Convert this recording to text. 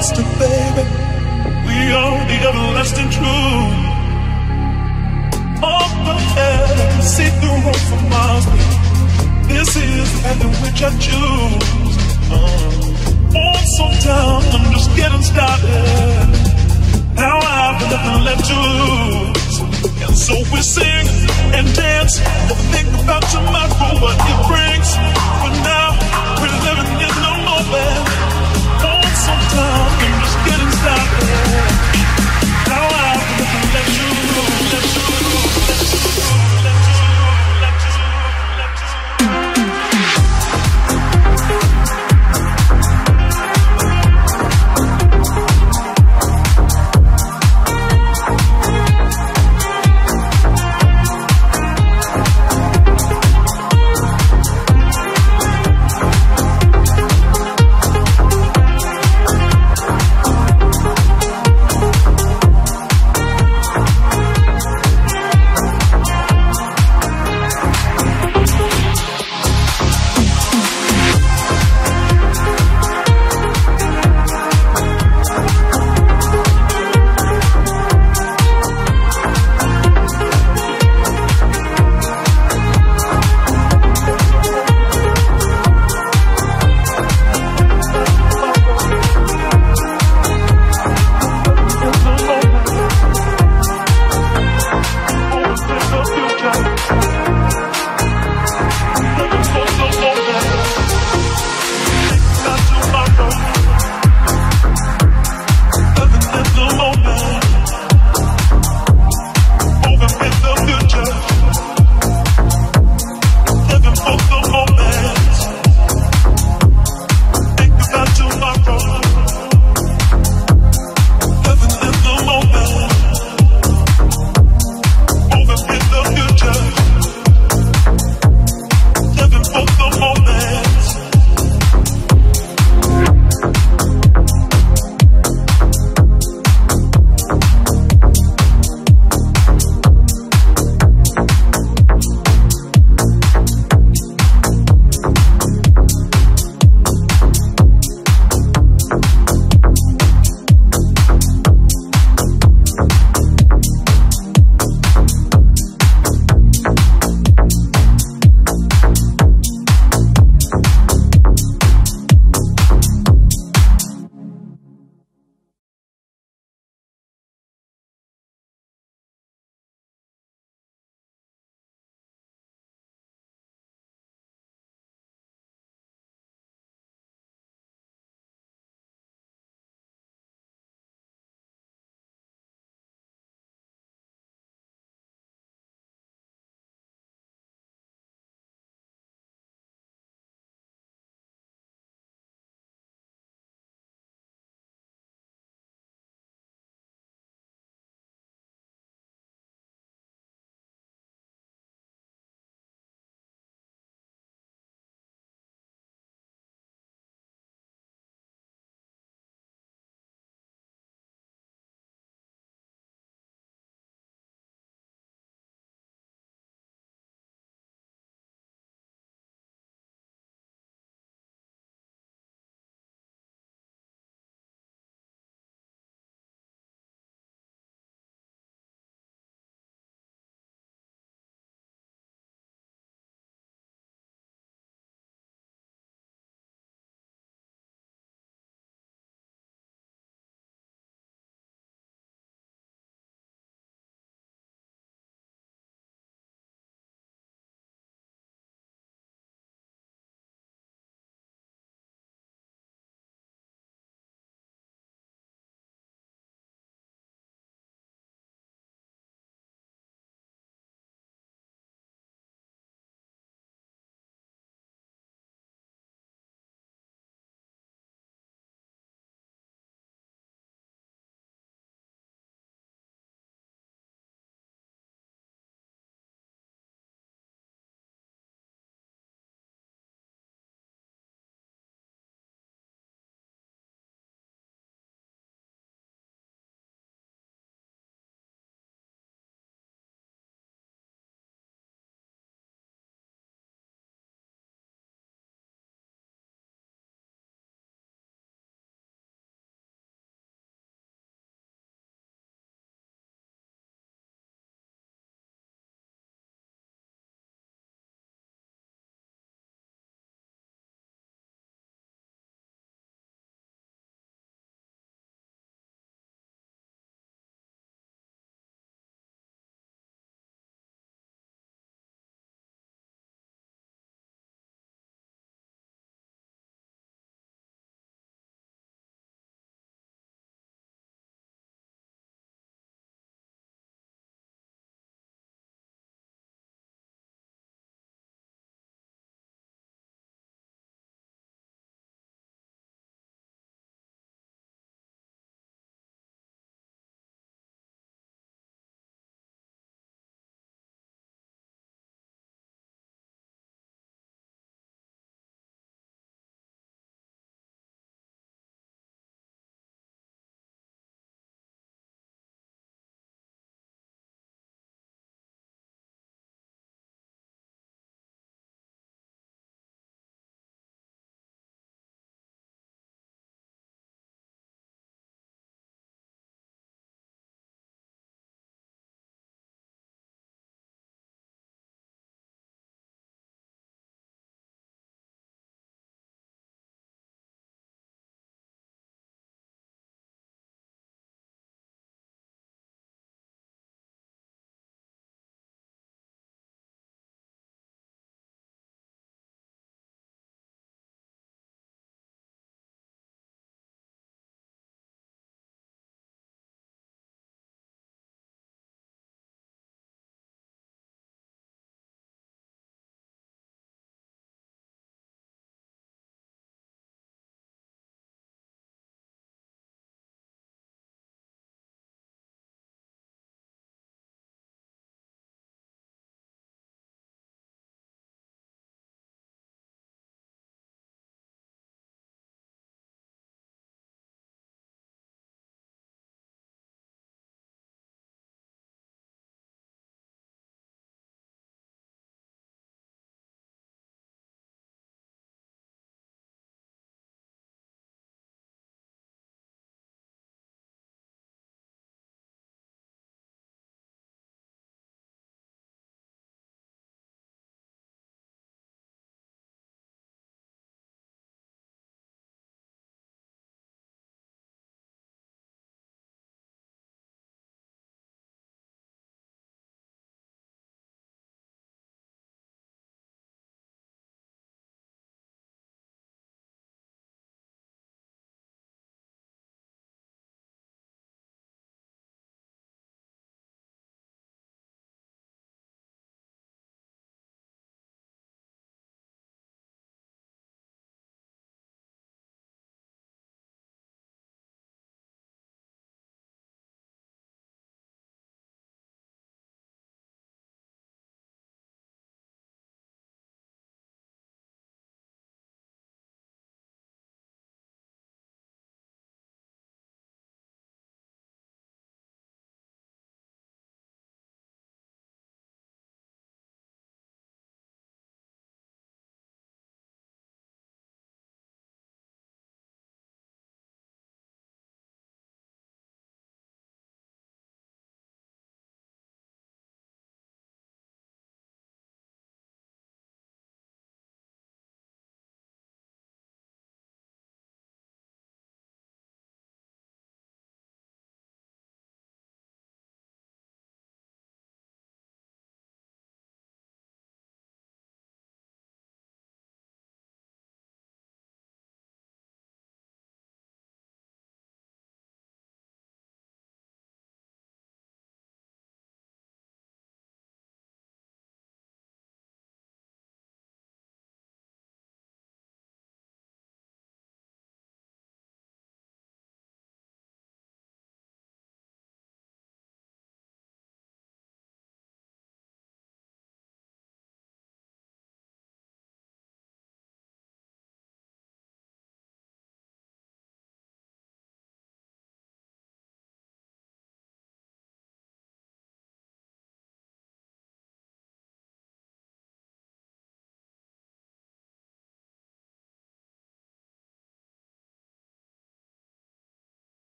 monster, baby. We are the everlasting truth. Up the can see through road for miles. This is the path in which I choose. Uh, oh, so down, I'm just getting started. Now I've nothing left to lose. And so we sing and dance and think about tomorrow, what it brings. for now talk and just couldn't stop it.